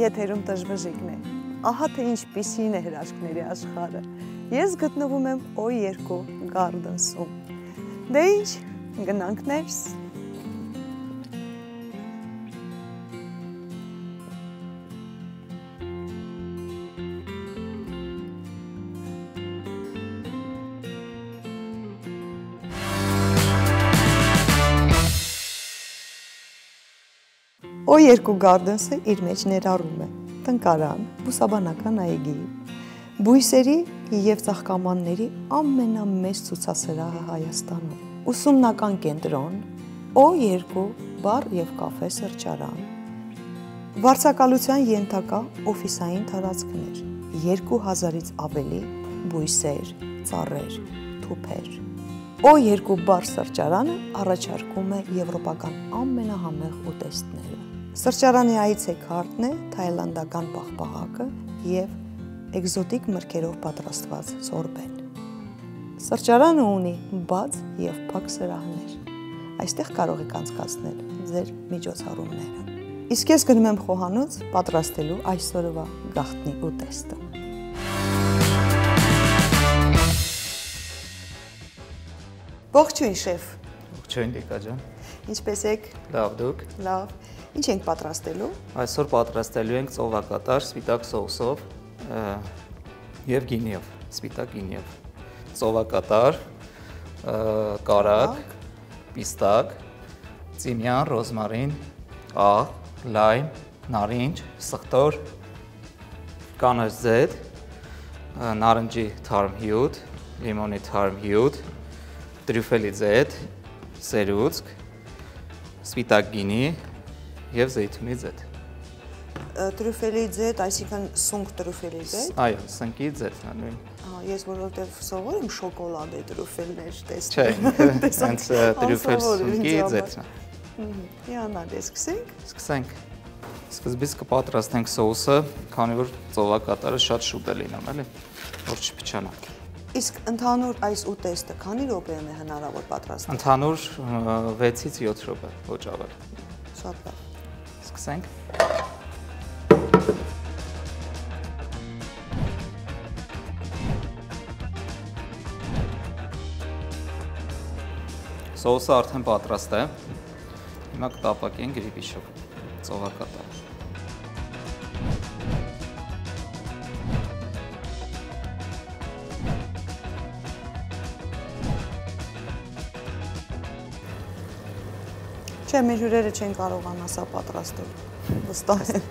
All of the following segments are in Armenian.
Եթերում տժվժիկն է։ Ահա թե ինչպիսին է հրաշքների աշխարհը։ Ես գտնվում եմ O2 Gardens-ում։ Դե ինչ, գնանք ներս։ O2 Gardens-ը իր մեջ ներառում է տնկարան, բուսաբանական այգի, բույսերի եւ ծաղկամանների ամենամեծ ցուցասրահը Հայաստանում, ուսումնական կենտրոն, O2 բար եւ կաֆե սրճարան, վարձակալության ենթակա օֆիսային տարածքներ, 2000-ից ավելի բույսեր, ծառեր, թուփեր։ O2 բար սրճարանը առաջարկում է եվրոպական ամենահամեղ ուտեստները Սրճարանի այցե քարտն է թայլանդական պաղպաղակը եւ էկզոտիկ մրգերով պատրաստված սորբեն։ Սրճարանը ունի բաց եւ փակ սրահներ։ Այստեղ կարող եք անցկացնել ձեր միջոցառումները։ Իսկ ես գնում եմ խոհանոց պատրաստելու այսօրվա գաղտնի ուտեստը։ Ողջույն շեֆ։ Ողջույն Դիկա ջան։ Ինչպե՞ս եք։ Լավ, դուք։ Լավ։ Ինչ ենք պատրաստելու։ Այսօր պատրաստելու ենք ծովակատար սպիտակ սոուսով եւ գինիով, սպիտակ գինիով։ Ծովակատար, կարակ, պիստակ, ծիմյան, ռոզմարին, աղ, լայմ, նարինջ, սխտոր, կանաչ ձետ, նարնջի թարմ հյութ, լիմոնի թարմ հյութ, տրյուֆելի ձետ, սերուցք, սպիտակ գինի, եւ զեյթունի ձետ։ Տրյուֆելի ձետ, այսինքն սունկ տրյուֆելի ձետ։ Այո, սնկի ձետն է նույն։ Ահա, ես որովհետեւ սովոր եմ շոկոլադ է տրյուֆելներ տեսնել։ Չէ, հենց տրյուֆել սունկի ձետն է։ Իանալ, սկսենք։ Սկսենք։ Սկզբից կպատրաստենք սոուսը, քանի որ ծովակատարը շատ շուտ է լինում, էլի, որ չփչանա։ Իսկ ընդհանուր այս ուտեստը քանի րոպեում է հնարավոր պատրաստել։ Ընդհանուր 6-ից 7 րոպե, ոչ ավել։ Շատ լավ սկսենք։ Սոուսը արդեն պատրաստ է։ Հիմա կտապակենք գրիպիշով, ծովակատար։ Չէ, մեր հյուրերը չեն կարողանա սա պատրաստել։ Վստահ եմ։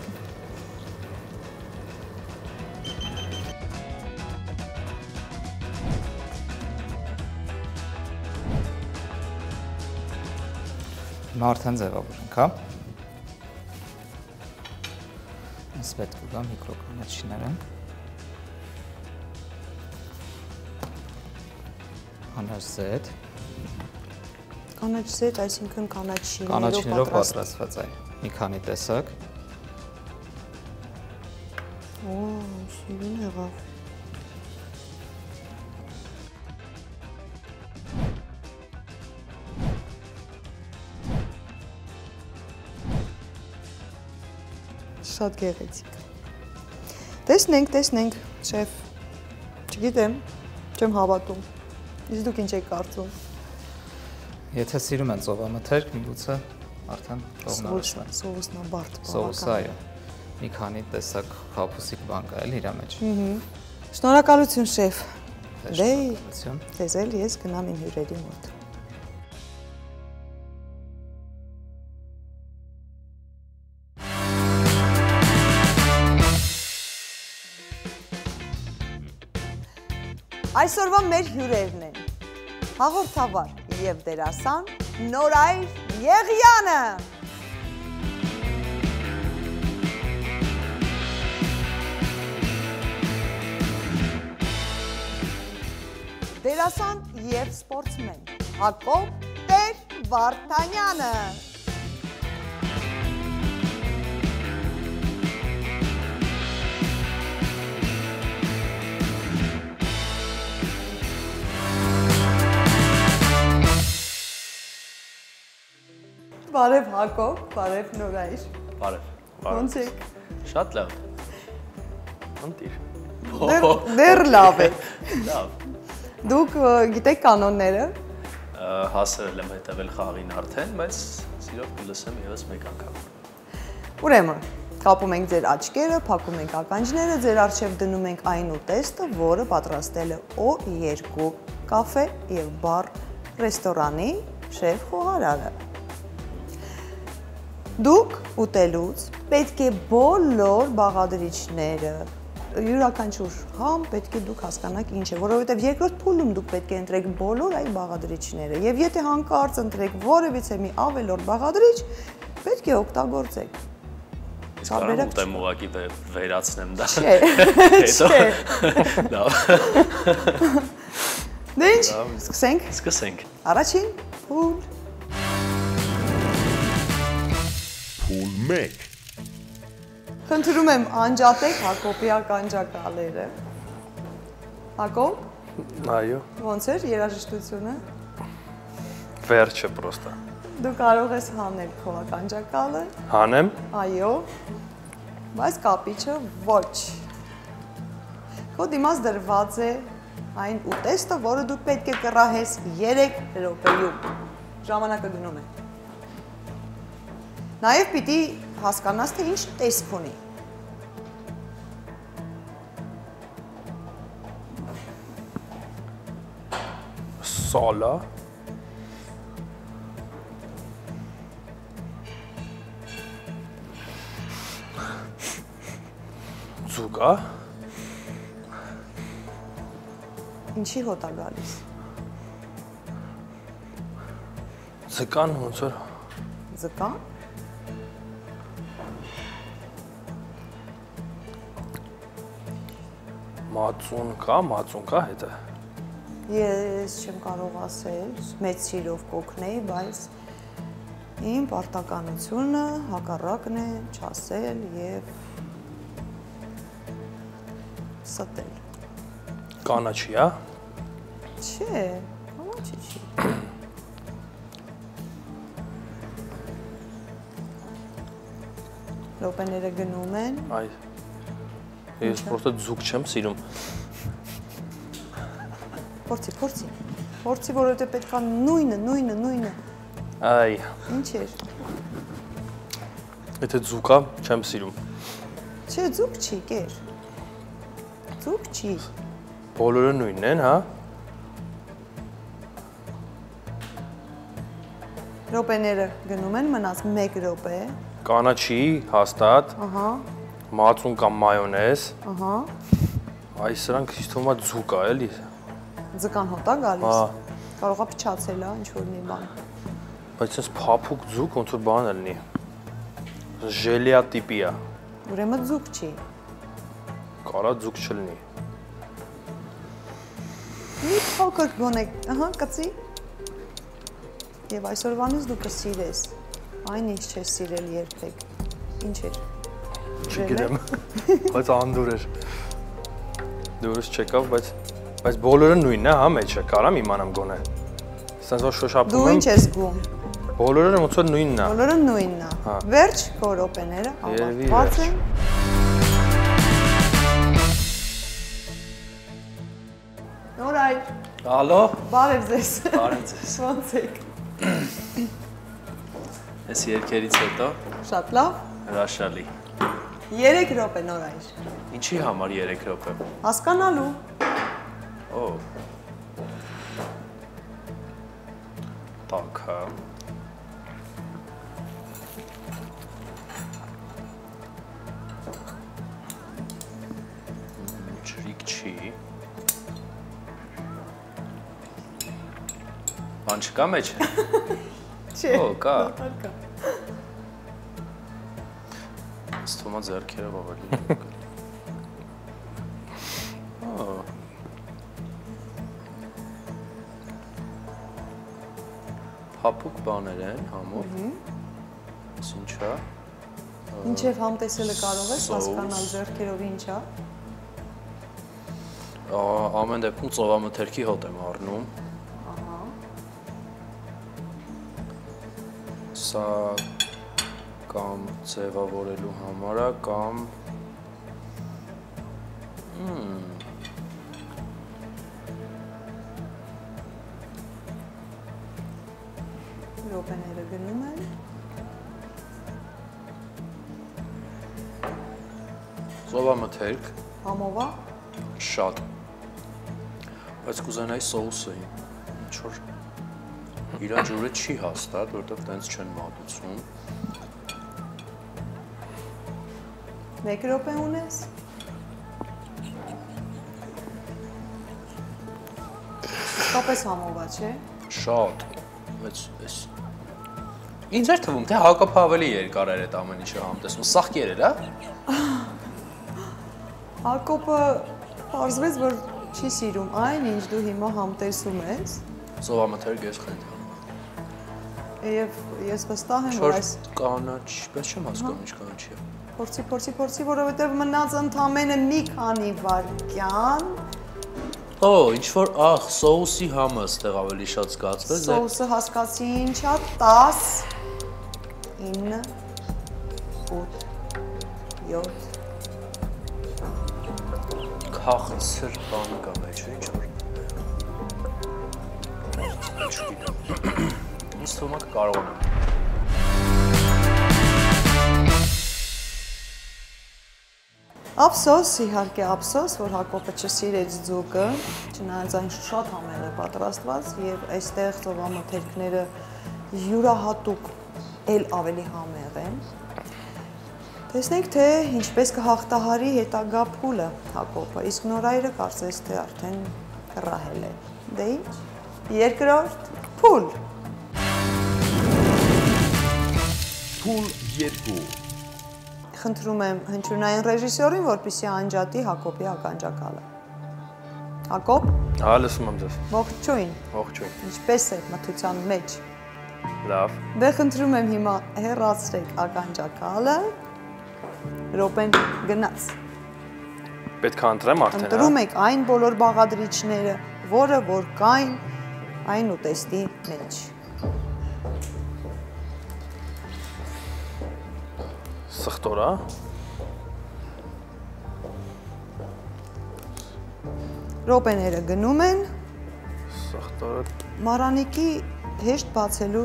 Հիմա արդեն ձևավորենք, հա։ Ես պետք է գա միկրոկանաչիները։ Անհաշ Z Կանաչ սետ, այսինքն կանաչիներով կանաչիներով պատրաստված է։ Մի քանի տեսակ։ Օ, շիրուն եղավ։ Շատ գեղեցիկ։ Տեսնենք, տեսնենք, շեֆ։ Չգիտեմ, չեմ հավատում։ Իսկ դուք ինչ եք կարծում։ Եթե սիրում են ծովամթերք, միգուցե արդեն կողմնորոշվեն։ Սոուսն է բարդ բավական։ Սոուսը այո։ Մի քանի տեսակ խափուսիկ բան կա էլ իր մեջ։ Շնորհակալություն շեֆ։ Դե, դες էլ ես գնամ իմ հյուրերի մոտ։ Այսօրվա մեր հյուրերն են։ Հաղորդավար եւ դերասան Նորայր Եղյանը։ Դերասան եւ սպորտսմեն Հակոբ Տեր Վարդանյանը։ Բարև Հակոբ, բարև Նորայր։ Բարև։ Ոնց եք։ Շատ լավ։ Անտիր։ Դեռ լավ է։ Լավ։ Դուք գիտեք կանոնները։ Ա, Հասրել եմ հետևել խաղին արդեն, բայց սիրով կլսեմ եւս մեկ անգամ։ Ուրեմն, կապում ենք ձեր աչքերը, փակում ենք ականջները, ձեր առջև դնում ենք այն ուտեստը, որը պատրաստել է O2 կաֆե եւ բար ռեստորանի շեֆ խոհարարը։ Դուք ուտելուց պետք է բոլոր բաղադրիչները յուրաքանչյուր համ պետք է դուք հասկանաք ինչ է, որովհետև երկրորդ փուլում դուք պետք է ընտրեք բոլոր այդ բաղադրիչները եւ եթե հանկարծ ընտրեք որևիցե մի ավելորդ բաղադրիչ, պետք է օգտագործեք։ կարամ ուտեմ ուղակի վե- վերացնեմ դա։ Չէ, չէ։ լավ։ Դե ինչ, սկսենք։ Սկսենք։ Առաջին փուլ։ Փուլ 1 Խնդրում եմ անջատեք Հակոբի ականջակալերը։ Հակոբ, Այո։ ոնց էր երաժշտությունը։ Վերջը պրոստա։ Դու կարող ես հանել քո ականջակալը։ Հանեմ։ Այո։ Բայց կապիչը ոչ։ Քո դիմաց դրված է այն ուտեստը, որը դու պետք է կռահես 3 րոպեում։ Ժամանակը գնում է։ Նաև պիտի հասկանաս, թե ինչ տեսք ունի։ Սալա։ Զուգա։ Ինչի հոտ է գալիս։ Ձկան ոնց որ Ձկան։ մածուն կա, մածուն կա հետը։ Ես չեմ կարող ասել, մեծ սիրով կօգնեի, բայց իմ պարտականությունը հակառակն է չասել եւ ստել։ Կանաչի, հա։ Չէ, ոչի չի։ Լոպեները գնում են։ Այ։ Ես պրոստը ձուկ չեմ սիրում։ Փորձի, փորձի։ Փորձի, որովհետեւ պետքա նույնը, նույնը, նույնը։ Այ, Ինչ էր։ եթե ձուկա չեմ սիրում։ Չէ, ձուկ չի, կեր։ Ձուկ չի։ Բոլորը նույնն են, հա։ Ռոպեները գնում են, մնաց 1 րոպե։ Կանաչի, հաստատ, Ահա, մածուն կամ մայոնեզ։ ահա։ Այ սրանք ինձ թվում է ձուկ է, էլի։ Ձկան հոտա գալիս։ Հա։ Կարողա փչացել, հա, ինչ որ մի բան։ Բայց այս փափուկ ձուկ ոնց որ բան է լինի։ Ժելիա տիպի է։ Ուրեմն ձուկ չի։ Կարա ձուկ չլինի։ Մի փոքր գոնե, ահա, կծի։ Եվ այսօրվանից դու կսիրես։ Այն ինչ չես սիրել երբեք։ Ինչ էր։ Չգիտեմ։ Բայց անդուր էր։ Դուրս չեկավ, բայց բայց բոլորը նույնն է, հա, մեջը։ Կարամ իմանամ գոնե։ Սենց որ Դու շոշափում ինչ եմ, ես զգում։ բոլորը ոնց որ նույնն է։ Բոլորը նույնն է։ Հա։ Վերջ քո րոպեները Երևի ավարտված են։ Նորայ, Ալո։ բարև ձեզ։ Բարև ձեզ։ Ոնց եք։ Այս երկերից հետո Շատ լավ։ հրաշալի։ 3 րոպե նորայր։ Ինչի համար 3 րոպե։ Հասկանալու։ Օ։ Так, հա։ Ջրիկ չի։ Բան չկա մեջ։ Չէ։ Օ, կա։ Կա։ Ստոմա ձեռքերը ավելի։ Օ։ Փափուկ բաներ են համով։ ինչա։ Ինչև համտեսելը կարող ես հասկանալ ձեռքերով ինչա։ Ամեն դեպքում ծովամթերքի հոտ եմ առնում։ Ահա։ Սա կամ ձևավորելու համար է կամ Ռոպեները գնում են։ ծովամթերք Համովա։ շատ։ Բայց կուզենայի սոուսը ինչ որ իր ջուրը չի հաստատ, որովհետև տենց չեն մատուցում։ 1 րոպե ունես։ Կապես համովա, չէ։ Շատ։ Բայց էս Ինձ էր թվում, թե Հակոբը ավելի երկար էր այդ ամեն ինչը համտեսում։ Սաղ կերեր, հա։ Հակոբը պարզվեց, որ չի սիրում այն, ինչ դու հիմա համտեսում ես։ Ծովամթերք ես խենթ։ Եվ ես վստահ եմ, որ այս կանաչ, բայց չեմ հասկանում ինչ կանաչի է։ փորձի, փորձի, փորձի, որովհետև մնաց ընդամենը մի քանի վայրկյան, Օ, ինչ որ ախ, սոուսի համը ստեղ ավելի շատ զգացվեց։ սոուսը հասկացի ինչա 10 9 8 7 քաղցր բան կա մեջ, ինչ որ։ Չգիտեմ։ Ինձ թվում է կարող եմ։ Ափսոս, իհարկե ափսոս, որ Հակոբը չսիրեց ձուկը, չնայած այն շատ համեղ է պատրաստված եւ այստեղ ծովամթերքները յուրահատուկ ել ավելի համեղ են։ Տեսնենք թե ինչպես կհաղթահարի հետագա փուլը Հակոբը, իսկ Նորայրը կարծես թե արդեն հրահել է։ Դե ինչ։ Երկրորդ փուլ։ Փուլ 2 Խնդրում եմ հնչյունային ռեժիսորին, որպեսզի անջատի Հակոբի ականջակալը։ Հակոբ, Հա, լսում եմ ձեզ։ ողջույն։ Ողջույն։ Ինչպես է մթության մեջ։ Լավ։ Դե խնդրում եմ հիմա հեռացրեք ականջակալը։ Ռոպեն գնաց։ Պետք է ընտրեմ արդեն, հա։ Ընտրում եք այն բոլոր բաղադրիչները, որը որ կային այն ուտեստի մեջ։ Սխտորա։ Ռոպեները գնում են Սխտորը Մարանիկի հեշտ բացելու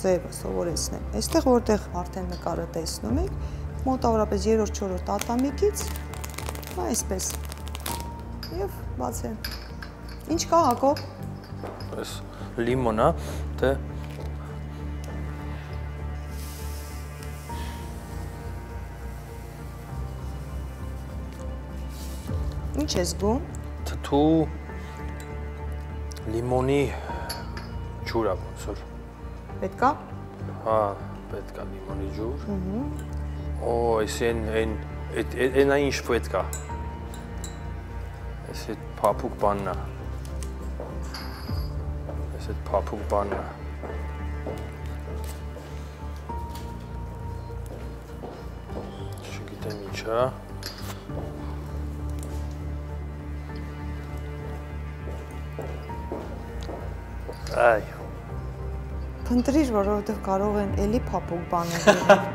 ձևը սովորեցնեմ։ Այստեղ որտեղ արդեն նկարը տեսնում եք, մոտավորապես 3-4 ատամիկից այսպես։ Եվ բացեմ։ Ինչ կա Հակոբ։ էս լիմոնա, թե Ինչ է զգում։ թթու լիմոնի ջուր է ոնց որ։ Պետքա։ Հա, պետք է լիմոնի ջուր։ Օ, էս են են այդ այնա ինչ պետք է։ Էս այդ փափուկ բանն է։ Էս այդ փափուկ բանն է։ Չգիտեմ ինչ է։ Այ, Փնտրիր, որովհետև կարող են էլի փափուկ բաներ լինել։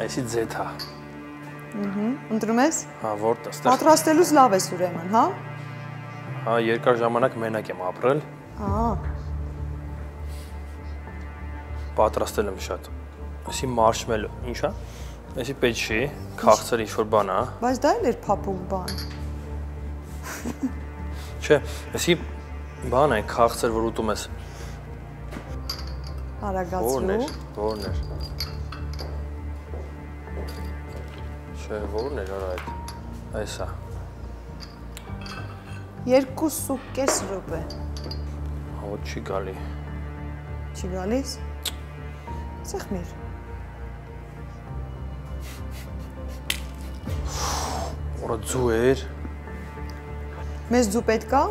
այսի ձեթա։ Ընտրում ես։ Հա, որտեղ Պատրաստելուց լավ ես ուրեմն, հա։ Հա, երկար ժամանակ մենակ եմ ապրել, Ահա։ պատրաստել եմ շատ։ Այսի մարշմելո, ի՞նչ է։ Այսի պետք չի, քաղցր ինչ որ բան է։ Բայց դա էլ էր փափուկ բան։ Չէ, այսի բան է, քաղցր որ ուտում ես։ Որն Արագացրու։ էր, որն էր։ Չէ, որն էր արա այդ։ Այս է։ Երկուսուկես րոպե։ Հա, չի գալի։ Չի գալիս։ Սեղմիր։ Որա ձու էր, Մեզ ձու պետք է։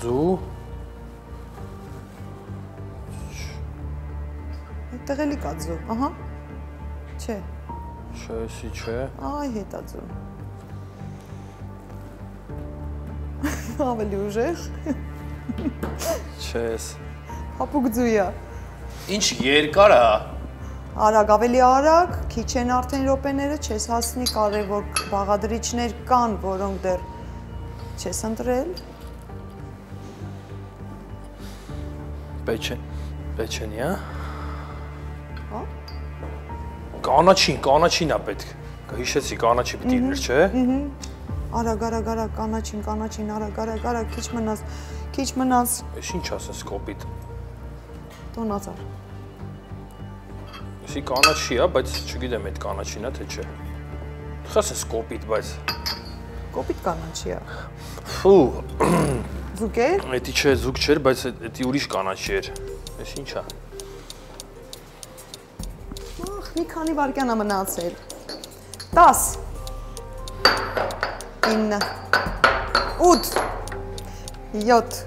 ձու, Այդտեղ էլի կա ձու։ Ահա։ Չէ։ չէ, էսի չէ։ Այ հետա ձու։ Ավելի ուժեղ։ Չես։ Հապուկ ձույա։ Ինչ երկար է։ Արագ, ավելի արագ, քիչ են արդեն րոպեները, չես հասնի կարևոր բաղադրիչներ կան, որոնք դեռ չես ընտրել։ Պեչեն։ Պեչենի, հա։ Հա։ Կանաչին, կանաչին է պետք։ Հիշեցի, կանաչի պիտի լիներ, չէ։ Արագ, արագ, արագ, կանաչին, կանաչին, արագ, արագ, արագ, քիչ մնաց, քիչ մնաց, Էս ինչ ասես կոպիտ։ տոնածար։ Էսի կանաչի է, բայց չգիտեմ այդ կանաչին է թե չէ։ Խասես կոպիտ, բայց Կոպիտ կանաչի է։ ֆու, Զուգեր, էդի չէ, զուգ չէր, բայց էդի ուրիշ կանաչի էր։ Էս ինչ է։ ախ, մի քանի վայրկյան է մնացել։ 10 9 8 7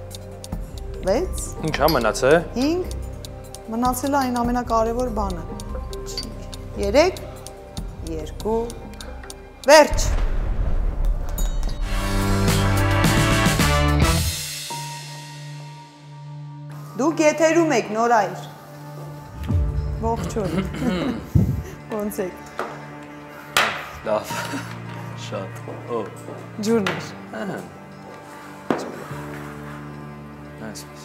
6 Ինչ է մնացել։ 5 մնացել է այն ամենակարևոր բանը 3 2 վերջ Դուք եթերում եք նորայր Ողջույն Ոնց եք Լավ։ Շատ։ Օ, ջուրներ ահա։ Այսպես։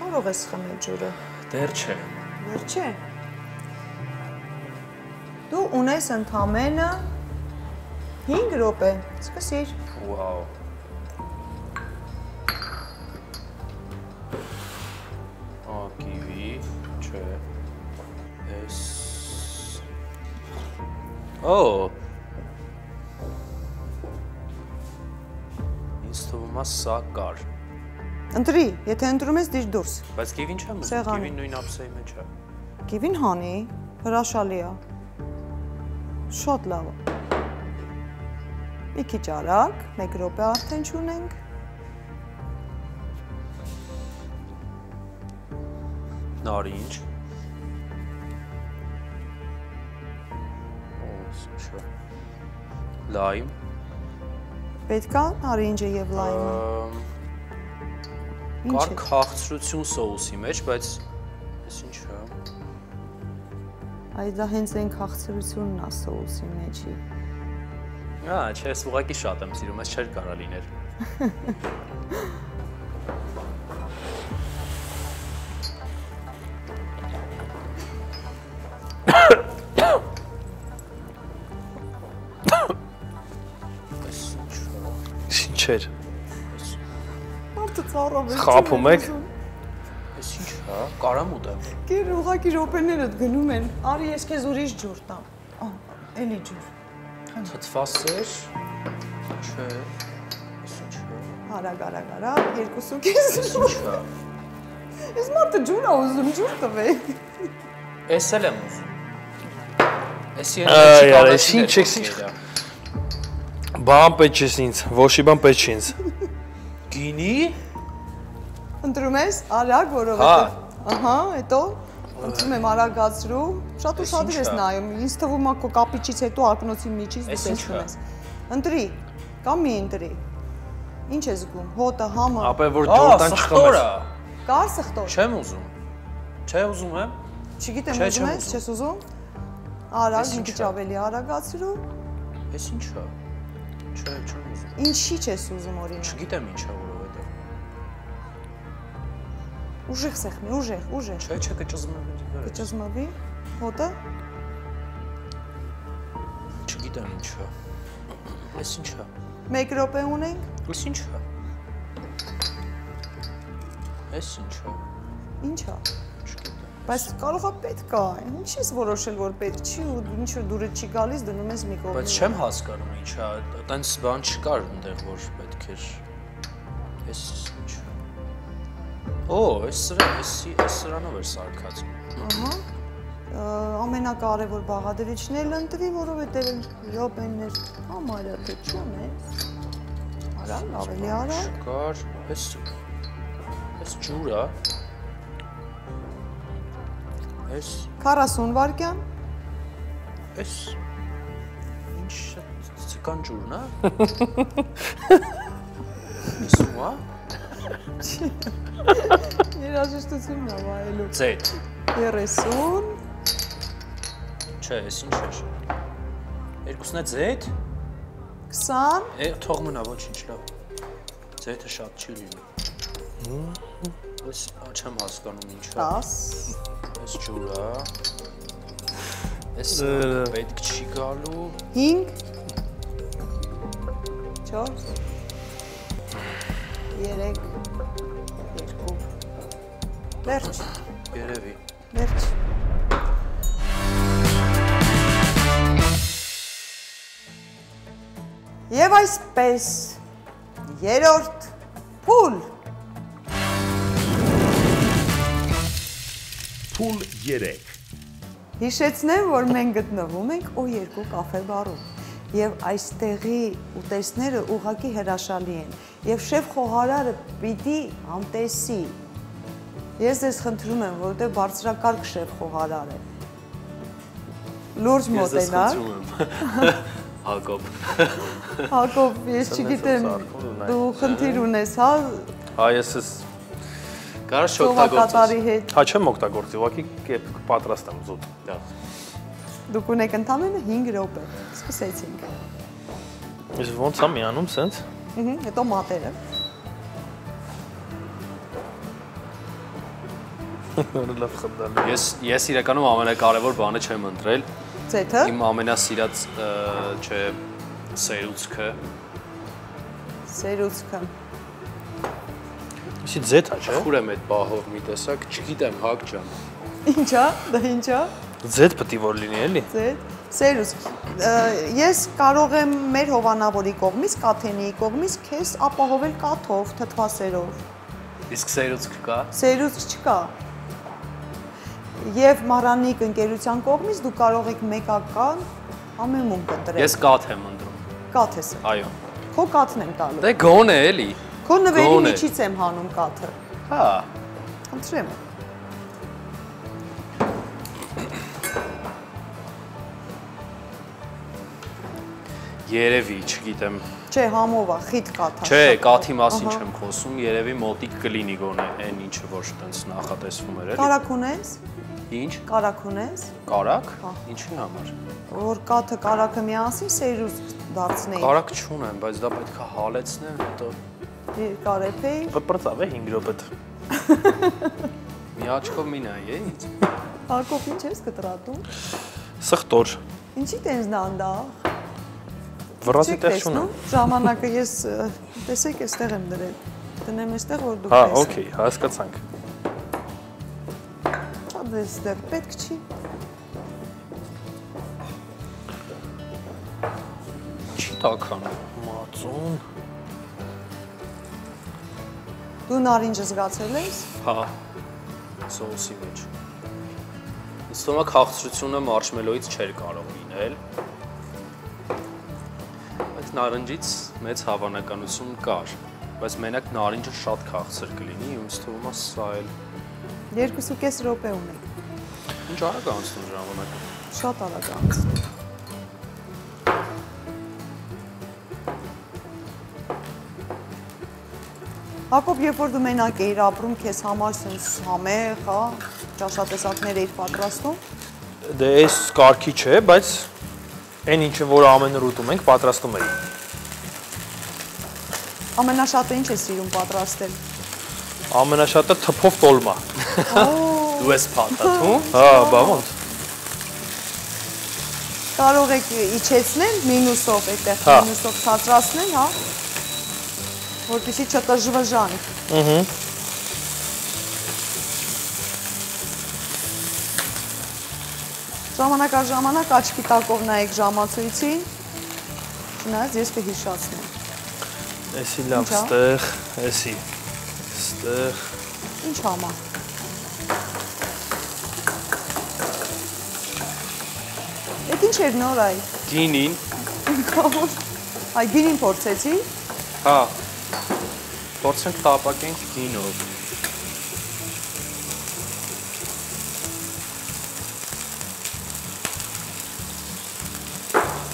Կարող ես խմել ջուրը Դեռ չէ։ Վերջ չէ Դու ունես ընդամենը 5 րոպե սկսիր Վաու։ Օ։ Ինձ թվում է սա կար։ Ընտրի, եթե ընտրում ես դիր դուրս։ Բայց կիվին չեմ ուզում, կիվին նույն ապսեի մեջ է։ Գիվին հանի, հրաշալի է։ Շատ լավ է։ Մի քիչ արագ, 1 րոպե արդեն չունենք։ Նարինջ։ Սա։ Լայմ։ Պետքա նարինջը եւ լայմը։ Կար քաղցրություն սոուսի մեջ, բայց ես ինչ է։ Այ դա հենց այն քաղցրությունն է սոուսի մեջի։ Ա, չէ, ես ուղղակի շատ եմ սիրում, ես չէր կարա լիներ։ Է։ Խաբում եք։ Այս ինչ է։ Կարամուտ է։ Գեր ուղակի րոպեներդ գնում են։ Արի ես քեզ ուրիշ ջուր տամ։ Ահա, էլի ջուր։ Թթվասեր։ Չէ։ Այս ինչ է։ Արագ, արագ, արագ, երկուսու քեզ։ Ինչ է։ Ես մարդը ջուր ա ուզում, ջուր տվեք։ Էս էլ եմ ուզում։ Էս Այ, յար, էս ինչ եք- Բան պետք է ինձ, ոչի բան պետք է ինձ։ Գինի։ Ընտրում ես արագ, որովհետեւ ահա, հետո ընտրում եմ արագացրու։ Շատ Էս ուշադիր ես նայում։ Ինձ թվում է քո կապիչից հետո ակնոցի միջից դու տեսնում ես։ Ընտրի, կամ մի ընտրի։ Ինչ ես զգում։ Հոտը, համը, Ապա որ սխտորա։ չխմես։ կար սխտոր։ Չեմ ուզում։ Չէ ուզում եմ։ Չգիտեմ, ուզում ես, չես ուզում։ Արագ, մի քիչ ա։ ավելի արագացրու։ Էս ինչ է։ Չէ, չեմ ուզում։ Ինչի չես ուզում օրինակ։ Չգիտեմ ինչ է որովհետեւ։ Ուժեղ սեղմի, ուժեղ, ուժեղ։ Չէ, չէ, կճզմեմ վրա։ Կճզմավի։ Հոտը։ Չգիտեմ ինչ է։ Էս ինչ է։ 1 րոպե ունենք։ Էս ինչ է։ Էս ինչ է։ Ինչ է։ Չգիտեմ։ Բայց կարող է պետք է։ Ինչ ես որոշել, որ պետք չի ու ինչ որ դուրը չի գալիս, դնում ես մի կողմ։ Բայց չեմ հասկանում ինչ է։ Այտենց բան չկար այնտեղ որ պետք էր։ Էս ինչ է։ Օ, էս սրա, էսի, էս սրանով էր սարքած։ Ահա։ Ամենակարևոր բաղադրիչն էլ ընտրի, որովհետև րոպեներ համարը թե չունես։ Արագ, ավելի արագ։ Չկար, էս էս ջուրա։ Էս 40 վայրկյան։ էս ինչ ցկան ջուրն է։ Իսկ ո՞ա։ Երաժշտությունն է վայելում։ Z։ 30 Չէ, էս ինչ էր։ Երկուսն է Z։ 20 Է, թող մնա, ոչինչ լավ։ Z-ը շատ չի լինում։ Ես չեմ հասկանում ինչա։ 10 Էս ջուրա։ Էս պետք չի գալու։ 5 4 3 2 Վերջ, Երևի։ վերջ։ Եվ այսպես երրորդ փուլ Փուլ 3 Հիշեցնեմ, որ մենք գտնվում ենք O2 կաֆե բարում եւ այստեղի ուտեստները ուղակի հրաշալի են եւ շեֆ խոհարարը պիտի համտեսի Ես ձեզ խնդրում եմ, որովհետեւ բարձրակարգ շեֆ խոհարար է։ Լուրջ մոտենա։ Հակոբ։ Հակոբ, ես չգիտեմ, դու խնդիր ունես, հա, Հա, ես ես Կարաշ ծովակատարի հետ։ Հա չեմ օգտագործի, ուղղակի կեպ պատրաստ եմ զուտ։ Դա։ Դուք ունեք ընդամենը 5 րոպե։ Սկսեցինք։ Ես ոնց եմ միանում, սենց։ Ահա, հետո մատերը։ Լավ խնդալի։ Ես ես իրականում ամենակարևոր բանը չեմ ընտրել։ Ձեթը։ Իմ ամենասիրած չէ սերուցքը Սերուցքը։ Իսի ձեթա, չէ։ Խուր եմ այդ բահով մի տեսակ, չգիտեմ հակ ջան։ Ինչա, դա ինչա։ Ձեթ պետք է որ լինի, էլի։ Ձեթ։ Սերուցք։ Ը, Ես կարող եմ մեր հովանավորի կողմից, Կաթենիի կողմից քեզ ապահովել կաթով, թթվասերով։ Իսկ սերուցք կա։ Սերուցք չկա։ Եվ Մարանիկ ընկերության կողմից դու կարող եք մեկական համեմունք ընտրել։ Ես կաթ եմ ընտրում։ կաթ ես։ Այո։ Քո կաթն եմ տալու։ Դե գոն է էլի։ Քո նվերի միջից եմ հանում կաթը։ Հա։ Խնդրեմ։ Երևի, չգիտեմ։ Չէ, համով է, խիտ կաթ է։ Չէ, կաթի մասին չեմ խոսում, երևի մոտիկ կլինի գոնե այն ինչը որ տենց նախատեսվում էր էլի։ Կարակ ունես։ Ինչ։ Կարակ ունես, Կարակ։ Հա։ Ինչի համար։ որ կաթը կարակը միասին սերուց դարձնեի։ Կարակ չունեմ, բայց դա պետք է հալեցնեմ, հետո Երկար էփեի։ Պրծավ է 5 րոպետ։ մի աչքով մի նայ, է ինձ։ Հակոբ ինչ ես կտրատում։ Սխտոր։ Ինչի տես դանդա։ Վրասի Չեք տեղ չունեմ։ ժամանակը ես տեսեք այստեղ եմ դրել։ Դնեմ այստեղ որ դուք Հա, տեսեք։ օքեյ, հասկացանք։ Դες դեռ պետք չի։ Չի տական։ Մածուն։ Դու նարինջը զգացել ես։ Հա։ Սոուսի մեջ։ Ինձ թվում է քաղցրությունը մարշմելոից չէր կարող լինել։ Բայց նարնջից մեծ հավանականություն կար։ Բայց մենակ նարինջը շատ քաղցր կլինի, ու ինձ թվում է սա էլ 2.5 րոպե ունեք։ ինչ արագ է անցնում ժամանակը։ Շատ արագ անցնում։ Հակոբ, երբ որ դու մենակ էիր ապրում, քեզ համար sense համեղ, հա, ճաշատեսակներ էիր պատրաստում, Դե այս կարգի չէ, բայց այն ինչը որ ամեն օր ուտում ենք, պատրաստում էի։ ամենաշատը ինչ ես սիրում պատրաստել։ Ամենաշատը թփով տոլմա։ Դու ես փաթաթում։ Հա, բա ոնց։ Կարող եք իջեցնել մինուսով, այդտեղ Հա։ մինուսով ցածրացնել, հա, որպեսզի չտժվժան։ Ահա։ Ժամանակ առ ժամանակ աչքի տակով նայեք ժամացույցին։ Չնայած ես կհիշացնեմ։ Էսի լավ ստեղ, էսի։ Ստեղ։ Ինչ համա։ էր նոր այ։ Գինին։ Այ գինին փորձեցի։ Հա։ Փորձենք տապակենք գինով։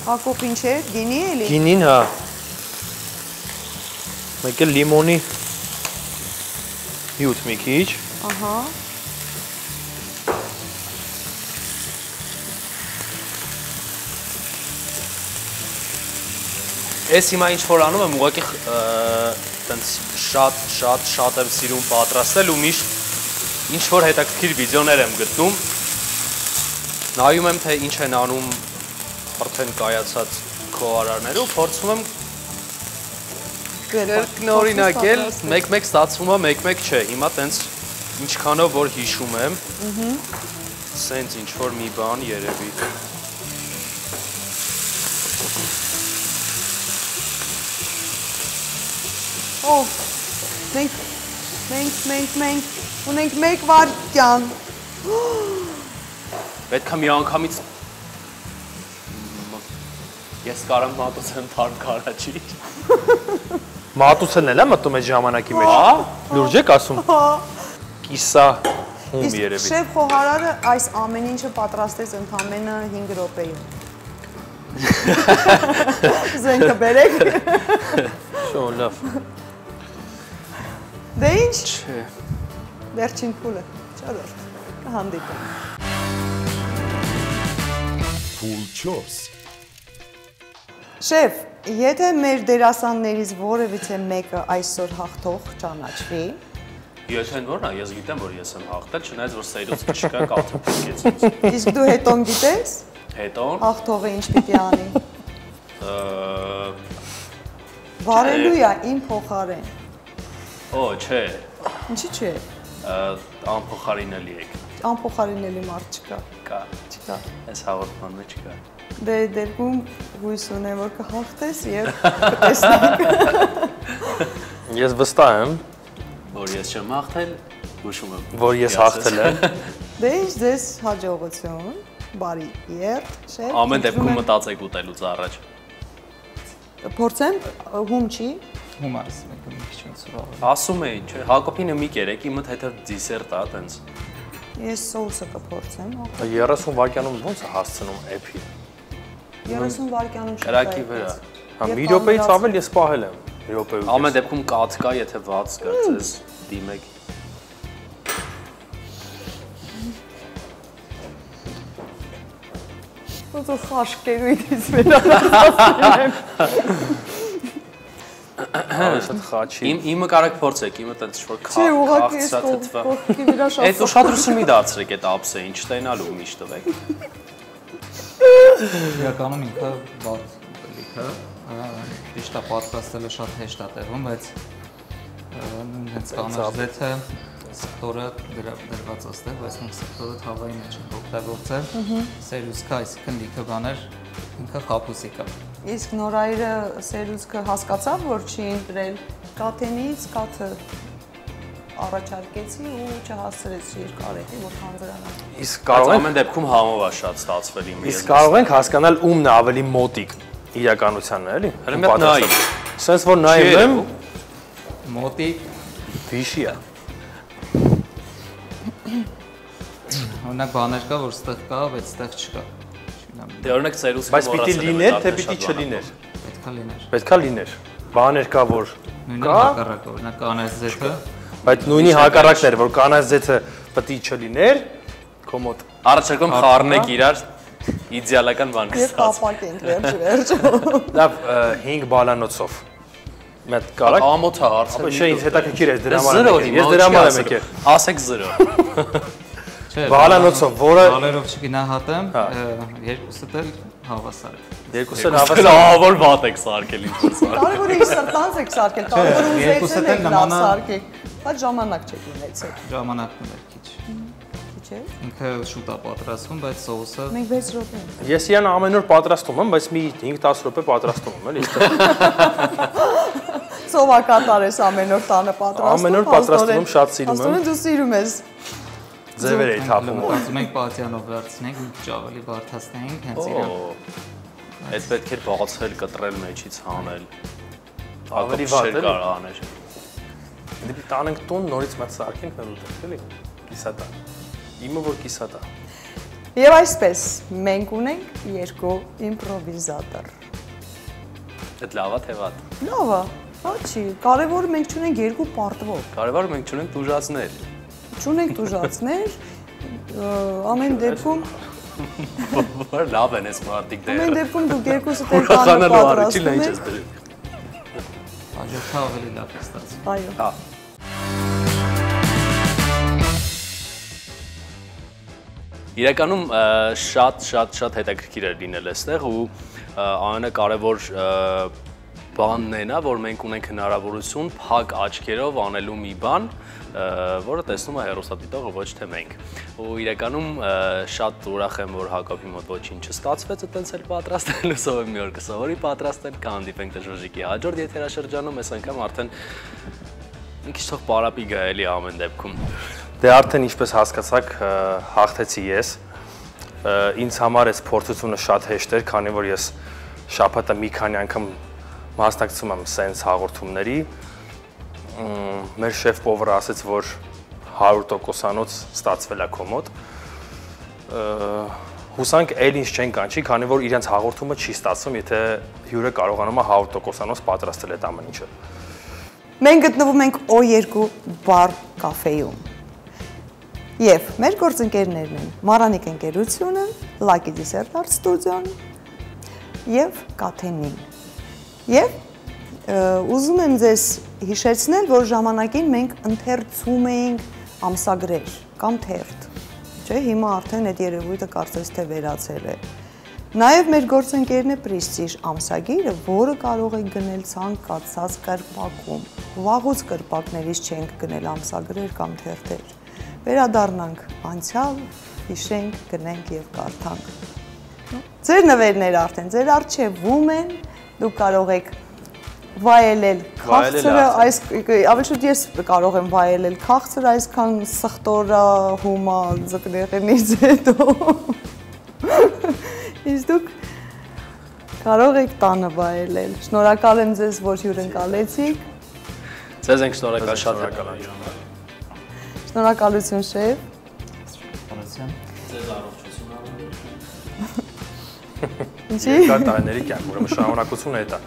Հակոբ ինչ էր։ Գինի էլի։ Գինին, հա։ Մեկ էլ լիմոնի Հյութ մի քիչ։ Ահա։ Էս հիմա ինչ որ անում եմ, ուղղակի տենց շատ շատ շատ եմ սիրում պատրաստել ու միշտ ինչ որ հետաքրքիր վիդեոներ եմ գտնում։ Նայում եմ թե ինչ են անում արդեն կայացած քոարարները ու փորձում եմ կրկնօրինակել, մեկ-մեկ ստացվում է, մեկ-մեկ չէ։ Հիմա տենց ինչքանով որ հիշում եմ։ Ահա։ Սենց ինչ որ մի բան երևի։ Օ, մենք մենք մենք մենք ունենք մեկ վարքյան։ Պետք է մի անգամից Ես կարամ մատուցեմ թարմ կարաճի։ Մատուցելն էլ է մտնում այդ ժամանակի մեջ։ Հա։ Լուրջ եք ասում։ Կիսա հում Իսկ երևի։ շեֆ խոհարարը այս ամեն ինչը պատրաստեց ընդամենը 5 րոպեում։ Զենքը բերեք։ Շո լավ։ Դե ինչ, Չէ։ վերջին փուլը։ Չորրորդ։ Կհանդիպենք։ Փուլ 4 Շեֆ, եթե մեր դերասաններից որևիցե մեկը այսօր հաղթող ճանաչվի, Եթե որն է, ես գիտեմ, որ ես եմ հաղթել, չնայած որ սերուց չկա կաթը փրկեց ինձ։ իսկ դու հետոն գիտես, Հետո հաղթողը ինչ պիտի անի։ Վարելու է իմ փոխարեն։ Օ, չէ, Ինչի՞ չէ։ անփոխարինելի եք։ Անփոխարինելի մարդ չկա։ Կա, Չկա։ այս հաղորդման մեջ կա։ Դե դերքում հույս ունեմ, որ կհաղթես եւ կտեսնենք։ Ես վստահ եմ, Որ ես չեմ հաղթել, հուշում եմ։ որ ես հաղթել եմ։ Դե ինչ ձեզ հաջողություն, բարի երթ, շեֆ։ Ամեն դեպքում մտածեք ուտելուց առաջ։ եմ, փորձեմ հում չի։ Հումարս մեկը մի քիչ ծրավ։ Ասում էին, չէ, Հակոբինը մի կերեք, իմը հետը դիսերտ է, տենց։ Ես սոուսը կփորձեմ։ 30 վայրկյանում ոնց է հասցնում էփի։ 30 վայրկյանում չի։ Կրակի վրա։ Հա մի րոպեից ավել ես պահել եմ։ Մի րոպեու։ Ամեն դեպքում կաթ կա, եթե վաց կա, ձեզ դիմեք։ Ոնց որ խաշկերույթից վերադարձել։ Այս հատ խաչի։ Իմ իմը կարեք փորձեք, իմը տենց որ Չի ուղղակի ես քաղցրա թթվա։ կողքի վրա շատ։ Այդ ուշադրություն մի դարձրեք այդ ափսը, ինչ տենալու միշտ տվեք։ Իրականում ինքը բարձ ուտելիքը, ճիշտ է պատրաստելը շատ հեշտ է տեղում, բայց հենց կանաչ զեթը սխտորը դրված ոստեղ, բայց մենք սխտորը թավայի մեջ ենք օգտագործել։ Սերուսկա, այսինքն լիքը բաներ ինքը խապուսի կա։ Իսկ նորայրը սերուցքը հասկացավ, որ չի ընտրել կաթենից, կաթը առաջարկեցի ու չհասցրեցի երկարետի, որ հանձրանա։ Իսկ կարող ենք ամեն դեպքում համով է շատ ստացվել իմը։ իսկ կարող ենք հասկանալ ումն է ավելի մոտիկ իրականությանն, էլի։ Հələ հատ նայի։ Սենց որ նայում եմ, Մոտի վիշի է։ օրինակ բաներ կա, որ ստեղ կա, բայց ստեղ չկա։ Չգիտեմ, Դե օրինակ ծերուսը Բայց պիտի լիներ, թե պիտի չլիներ։ պետքա լիներ։ Պետքա լիներ։ Բաներ կա որ Նույնը Կա։ հակառակը, օրինակ կանաչ զեթը բայց նույնի հակառակներ, որ կանաչ ձեթը է չլիներ, կոմոդ։ Առաջարկում խառնեք իրար իդեալական բան Եվ կստացվի։ կապակենք վերջ վերջ։ Լավ 5 բալանոցով։ Մետ կարակ։ Ամոթ է հարցը։ չէ, ինձ հետաքրքիր է դրա համար։ Ես դրա համար եմ եկել։ Ասեք 0։ Չէ, Բալանոցով, որը բալերով չգնահատեմ, Հա։ երկուսը էլ հավասար է։ երկուսը Հավասար ահավոր վատ եք սարքել ինչ որ սարք։ Կարևորը իր սրտանց եք սարքել, կարևորը երկուսը ուզեցել եք լավ սարքեք։ Բայց ժամանակ չեք ունեցել, Ժամանակն էր քիչ։ չէ՞։ Ինքը շուտ է պատրաստվում, բայց սոուսը Մենք 6 րոպե Ես իրան ամեն օր պատրաստում եմ, բայց մի 5-10 րոպե պատրաստում եմ, էլի։ Սովակատար ես ամեն օր տանը պատրաստում։ Ամեն օր պատրաստում շատ սիրում եմ։ Աստորեն դու սիրում ես։ Ձևեր էի թափում։ մտածում ենք պատյանով վերցնենք, քիչ ավելի բարթացնենք, հենց իրան։ Այդ պետք էր բացել, կտրել մեջից հանել։ Ավելի վատ, էլի։ կարող աներ։ Դեպի տանենք տուն, նորից մատ սարքենք ուտել, էլի։ Կիսատա։ Իմը որ կիսատա։ Եվ այսպես մենք ունենք երկու իմպրովիզատոր։ Այդ լավա թե վատ։ Լավ է։ Հա կարևորը մենք չունենք երկու պարտվող։ Կարևորը մենք չունենք դուժացներ։ Չունենք դուժացներ, ամեն դեպքում Որ լավ են այս մարդիկ դերը։ Ամեն դեպքում դուք երկուսը տեր կանը պատրաստում եք։ Ինչ ես դրել։ Հաջորդը ավելի լավ է ստացվում։ Այո։ Հա։ Իրականում շատ շատ շատ հետաքրքիր է լինել այստեղ ու ամենակարևոր բանն է նա, որ մենք ունենք հնարավորություն փակ աչքերով անելու մի բան, որը տեսնում է հերոսատիտողը ոչ թե մենք։ Ու իրականում շատ ուրախ եմ, որ Հակոբի մոտ ոչինչ չստացվեց այտենց էլ պատրաստել, ուսով եմ մի օր կսովորի պատրաստել, կհանդիպենք դժոժիկի հաջորդ եթերաշրջանում, այս անգամ արդեն մի քիչ թող պարապի գա էլի ամեն դեպքում։ Դե արդեն ինչպես հասկացաք, հաղթեցի ես։ Ինձ համար այս փորձությունը շատ հեշտ էր, քանի որ ես շաբաթը մի քանի անգամ մասնակցում եմ սենց հաղորդումների։ Մեր շեֆ պովերը ասաց, որ 100%-անոց ստացվել է կոմոդ։ Հուսանք այլ ինչ չեն կանչի, քանի որ իրենց հաղորդումը չի ստացվում, եթե հյուրը կարողանում է 100%-անոց պատրաստել այդ ամեն ինչը։ Մենք գտնվում ենք O2 բար կաֆեյում։ Եվ մեր գործընկերներն են Մարանիկ ընկերությունը, Lucky Dessert Art Studio-ն եւ Կաթենին։ Եվ ուզում եմ ձեզ հիշեցնել, որ ժամանակին մենք ընթերցում էինք ամսագրեր կամ թերթ։ Չէ, հիմա արդեն այդ երևույթը կարծես թե վերացել է։ Նաև մեր գործընկերն է Prestige ամսագիրը, որը կարող եք գնել ցանկացած կրպակում։ Վաղուց կրպակներից չենք գնել ամսագրեր կամ թերթեր։ Վերադառնանք անցյալ, հիշենք, գնենք եւ կարդանք։ Ձեր նվերները արդեն ձեր արժևում են, դուք կարող եք վայելել քաղցրը, այս ավելի շուտ ես կարող եմ վայելել քաղցրը այսքան սխտորա հումա ձկներենից հետո։ Իսկ դուք կարող եք տանը վայելել։ Շնորհակալ եմ ձեզ, որ հյուրընկալեցիք։ Ձեզ ենք շնորհակալ, շատ հակալություն։ Շնորհակալություն, շեֆ։ Շնորհակալություն։ Ինչի։ Երկար տարիների կյանք, ուրեմն շնորհակալությունը դա։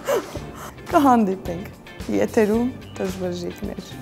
Կհանդիպենք եթերում դժվարժիկներ։